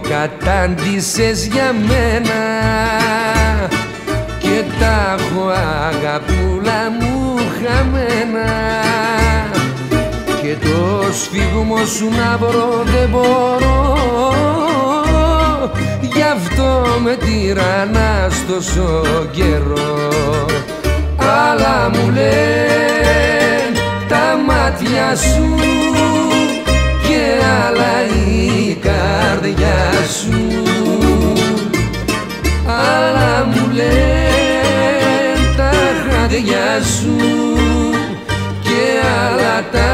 κατάντησες για μένα και τα έχω αγαπούλα μου χαμένα. Και το σφίγμο σου να βρω δεν μπορώ. Γι' αυτό με τυραννάς τόσο καιρό. Αλλά μου λένε τα μάτια σου και άλλα η καρδιά σου αλλά μου λένε τα χάδια σου και άλλα τα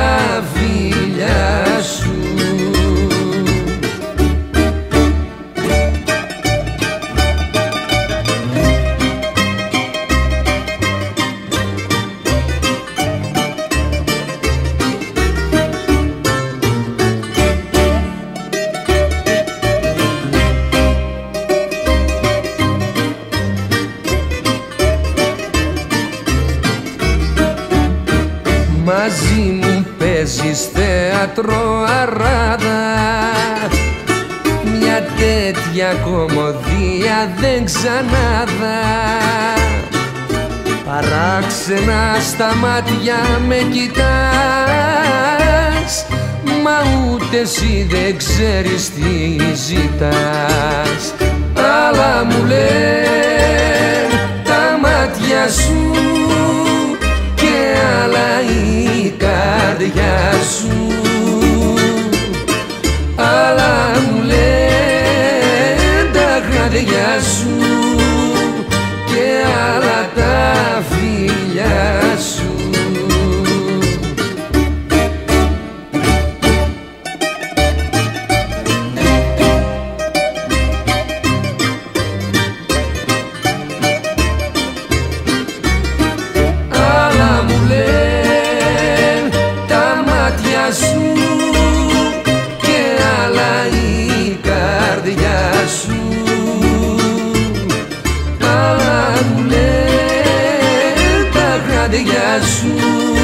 Μαζί μου παίζεις θέατρο αράδα. Μια τέτοια κομμωδία δεν ξανάδα. Παράξενα στα μάτια με κοιτάς Μα ούτες εσύ δεν ξέρεις τι ζητάς. Αλλά μου λένε τα χάδια σου και άλλα τα φιλιά σου. Άλλα μου λένε τα μάτια σου και άλλα λένε τα χάδια σου και άλλα τα